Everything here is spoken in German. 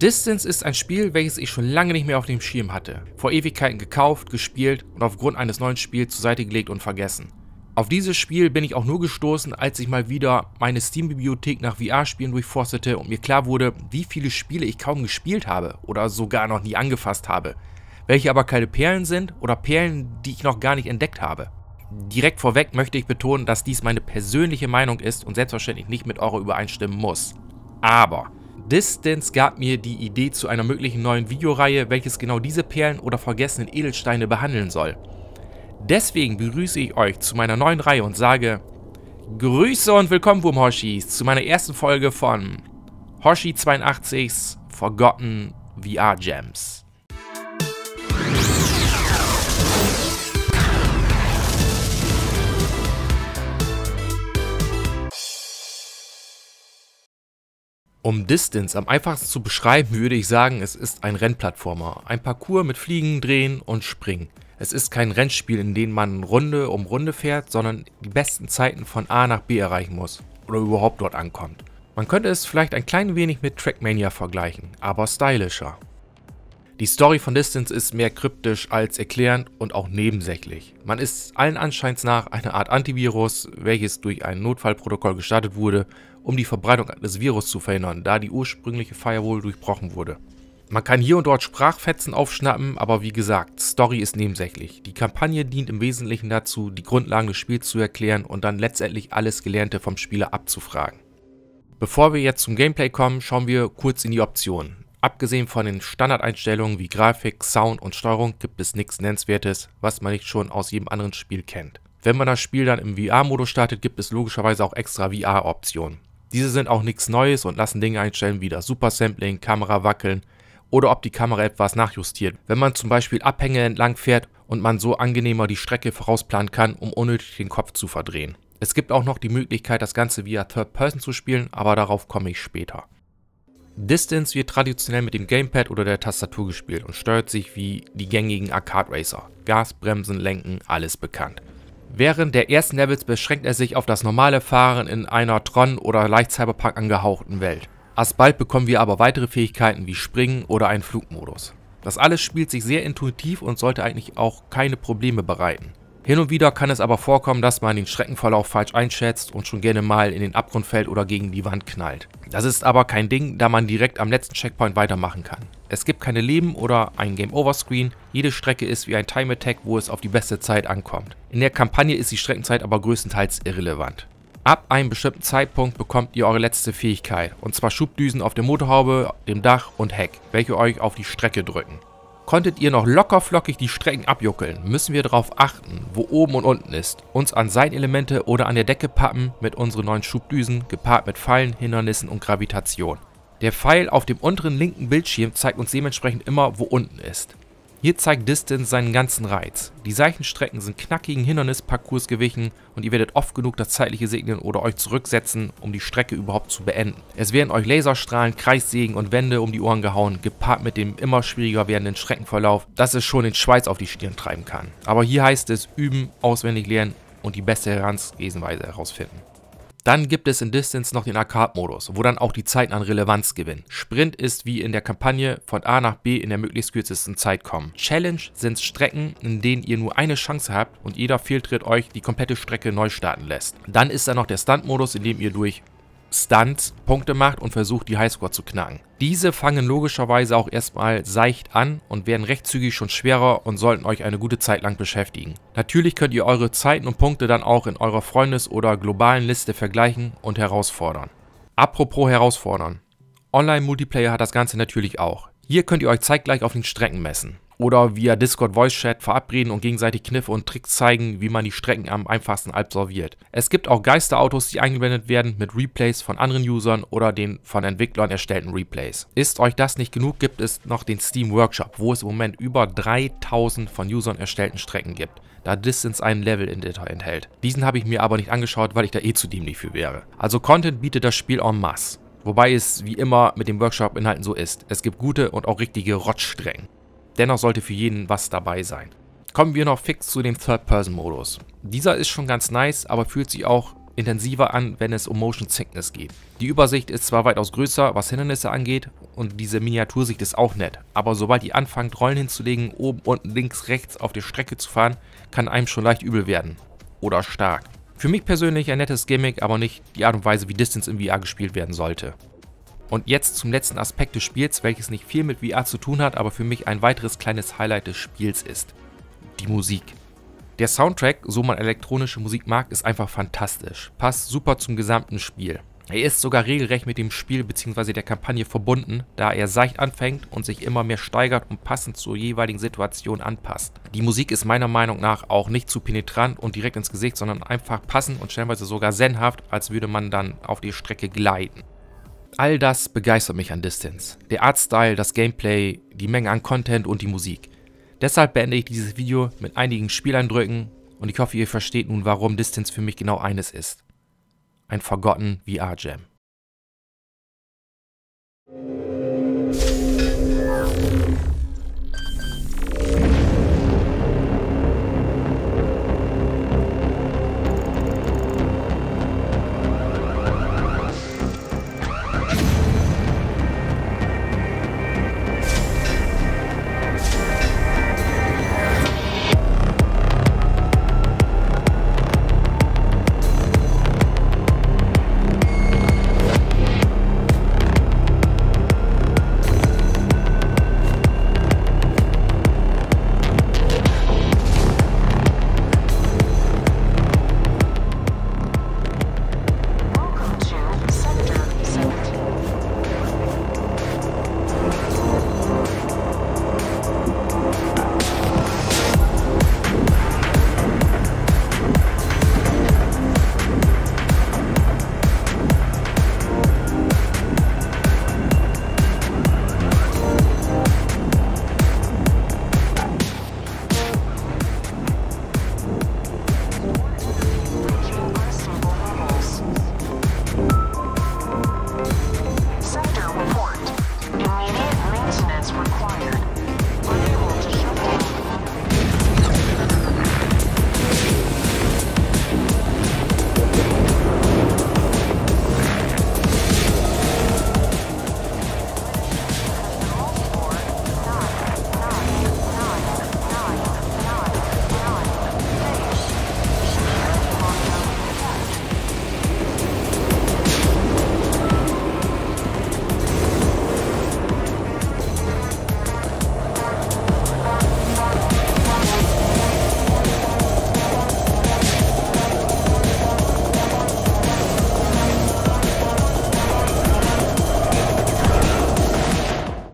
Distance ist ein Spiel, welches ich schon lange nicht mehr auf dem Schirm hatte. Vor Ewigkeiten gekauft, gespielt und aufgrund eines neuen Spiels zur Seite gelegt und vergessen. Auf dieses Spiel bin ich auch nur gestoßen, als ich mal wieder meine Steam-Bibliothek nach VR-Spielen durchforstete und mir klar wurde, wie viele Spiele ich kaum gespielt habe oder sogar noch nie angefasst habe. Welche aber keine Perlen sind oder Perlen, die ich noch gar nicht entdeckt habe. Direkt vorweg möchte ich betonen, dass dies meine persönliche Meinung ist und selbstverständlich nicht mit eurer übereinstimmen muss. Aber Distance gab mir die Idee zu einer möglichen neuen Videoreihe, welches genau diese Perlen oder vergessenen Edelsteine behandeln soll. Deswegen begrüße ich euch zu meiner neuen Reihe und sage Grüße und willkommen, Wurmhoshis, zu meiner ersten Folge von Hoshi 82's Forgotten VR Gems. Um Distance am einfachsten zu beschreiben, würde ich sagen, es ist ein Rennplattformer. Ein Parcours mit Fliegen, Drehen und Springen. Es ist kein Rennspiel, in dem man Runde um Runde fährt, sondern die besten Zeiten von A nach B erreichen muss oder überhaupt dort ankommt. Man könnte es vielleicht ein klein wenig mit Trackmania vergleichen, aber stylischer. Die Story von Distance ist mehr kryptisch als erklärend und auch nebensächlich. Man ist allen Anscheins nach eine Art Antivirus, welches durch ein Notfallprotokoll gestartet wurde, um die Verbreitung des Virus zu verhindern, da die ursprüngliche Firewall durchbrochen wurde. Man kann hier und dort Sprachfetzen aufschnappen, aber wie gesagt, Story ist nebensächlich. Die Kampagne dient im Wesentlichen dazu, die Grundlagen des Spiels zu erklären und dann letztendlich alles Gelernte vom Spieler abzufragen. Bevor wir jetzt zum Gameplay kommen, schauen wir kurz in die Optionen. Abgesehen von den Standardeinstellungen wie Grafik, Sound und Steuerung gibt es nichts Nennenswertes, was man nicht schon aus jedem anderen Spiel kennt. Wenn man das Spiel dann im VR-Modus startet, gibt es logischerweise auch extra VR-Optionen. Diese sind auch nichts Neues und lassen Dinge einstellen wie das Super Sampling, Kamera wackeln, oder ob die Kamera etwas nachjustiert. Wenn man zum Beispiel Abhänge entlang fährt und man so angenehmer die Strecke vorausplanen kann, um unnötig den Kopf zu verdrehen. Es gibt auch noch die Möglichkeit, das Ganze via Third Person zu spielen, aber darauf komme ich später. Distance wird traditionell mit dem Gamepad oder der Tastatur gespielt und steuert sich wie die gängigen Arcade Racer. Gas, Bremsen, Lenken, alles bekannt. Während der ersten Levels beschränkt er sich auf das normale Fahren in einer Tron- oder leicht Cyberpunk angehauchten Welt. Alsbald bekommen wir aber weitere Fähigkeiten wie Springen oder einen Flugmodus. Das alles spielt sich sehr intuitiv und sollte eigentlich auch keine Probleme bereiten. Hin und wieder kann es aber vorkommen, dass man den Streckenverlauf falsch einschätzt und schon gerne mal in den Abgrund fällt oder gegen die Wand knallt. Das ist aber kein Ding, da man direkt am letzten Checkpoint weitermachen kann. Es gibt keine Leben oder ein Game-Over-Screen, jede Strecke ist wie ein Time-Attack, wo es auf die beste Zeit ankommt. In der Kampagne ist die Streckenzeit aber größtenteils irrelevant. Ab einem bestimmten Zeitpunkt bekommt ihr eure letzte Fähigkeit, und zwar Schubdüsen auf der Motorhaube, dem Dach und Heck, welche euch auf die Strecke drücken. Konntet ihr noch locker flockig die Strecken abjuckeln, müssen wir darauf achten, wo oben und unten ist, uns an Seitenelemente oder an der Decke pappen mit unseren neuen Schubdüsen, gepaart mit Fallen, Hindernissen und Gravitation. Der Pfeil auf dem unteren linken Bildschirm zeigt uns dementsprechend immer, wo unten ist. Hier zeigt Distance seinen ganzen Reiz. Die Seichenstrecken sind knackigen Hindernisparcours gewichen und ihr werdet oft genug das Zeitliche segnen oder euch zurücksetzen, um die Strecke überhaupt zu beenden. Es werden euch Laserstrahlen, Kreissägen und Wände um die Ohren gehauen, gepaart mit dem immer schwieriger werdenden Streckenverlauf, dass es schon den Schweiß auf die Stirn treiben kann. Aber hier heißt es üben, auswendig lernen und die beste Herangehensweise herausfinden. Dann gibt es in Distance noch den Arcade-Modus, wo dann auch die Zeiten an Relevanz gewinnen. Sprint ist wie in der Kampagne von A nach B in der möglichst kürzesten Zeit kommen. Challenge sind Strecken, in denen ihr nur eine Chance habt und jeder Fehltritt euch die komplette Strecke neu starten lässt. Dann ist da noch der Stunt-Modus, in dem ihr durch Stunts Punkte macht und versucht, die Highscore zu knacken. Diese fangen logischerweise auch erstmal seicht an und werden recht zügig schon schwerer und sollten euch eine gute Zeit lang beschäftigen. Natürlich könnt ihr eure Zeiten und Punkte dann auch in eurer Freundes- oder globalen Liste vergleichen und herausfordern. Apropos herausfordern. Online-Multiplayer hat das Ganze natürlich auch. Hier könnt ihr euch zeitgleich auf den Strecken messen oder via Discord Voice Chat verabreden und gegenseitig Kniffe und Tricks zeigen, wie man die Strecken am einfachsten absolviert. Es gibt auch Geisterautos, die eingeblendet werden mit Replays von anderen Usern oder den von Entwicklern erstellten Replays. Ist euch das nicht genug, gibt es noch den Steam Workshop, wo es im Moment über 3000 von Usern erstellten Strecken gibt da Distance einen Level-Editor enthält. Diesen habe ich mir aber nicht angeschaut, weil ich da eh zu dämlich für wäre. Also Content bietet das Spiel en masse. Wobei es wie immer mit den Workshop-Inhalten so ist. Es gibt gute und auch richtige Rottstrecken. Dennoch sollte für jeden was dabei sein. Kommen wir noch fix zu dem Third-Person-Modus. Dieser ist schon ganz nice, aber fühlt sich auch intensiver an, wenn es um Motion Sickness geht. Die Übersicht ist zwar weitaus größer, was Hindernisse angeht, und diese Miniatursicht ist auch nett, aber sobald ihr anfangt, Rollen hinzulegen, oben, unten, links, rechts auf der Strecke zu fahren, kann einem schon leicht übel werden. Oder stark. Für mich persönlich ein nettes Gimmick, aber nicht die Art und Weise, wie Distance im VR gespielt werden sollte. Und jetzt zum letzten Aspekt des Spiels, welches nicht viel mit VR zu tun hat, aber für mich ein weiteres kleines Highlight des Spiels ist. Die Musik. Der Soundtrack, so man elektronische Musik mag, ist einfach fantastisch. Passt super zum gesamten Spiel. Er ist sogar regelrecht mit dem Spiel bzw. der Kampagne verbunden, da er seicht anfängt und sich immer mehr steigert und passend zur jeweiligen Situation anpasst. Die Musik ist meiner Meinung nach auch nicht zu penetrant und direkt ins Gesicht, sondern einfach passend und stellenweise sogar zenhaft, als würde man dann auf die Strecke gleiten. All das begeistert mich an Distance. Der Artstyle, das Gameplay, die Menge an Content und die Musik. Deshalb beende ich dieses Video mit einigen Spieleindrücken und ich hoffe, ihr versteht nun, warum Distance für mich genau eines ist. Ein Forgotten VR Jam.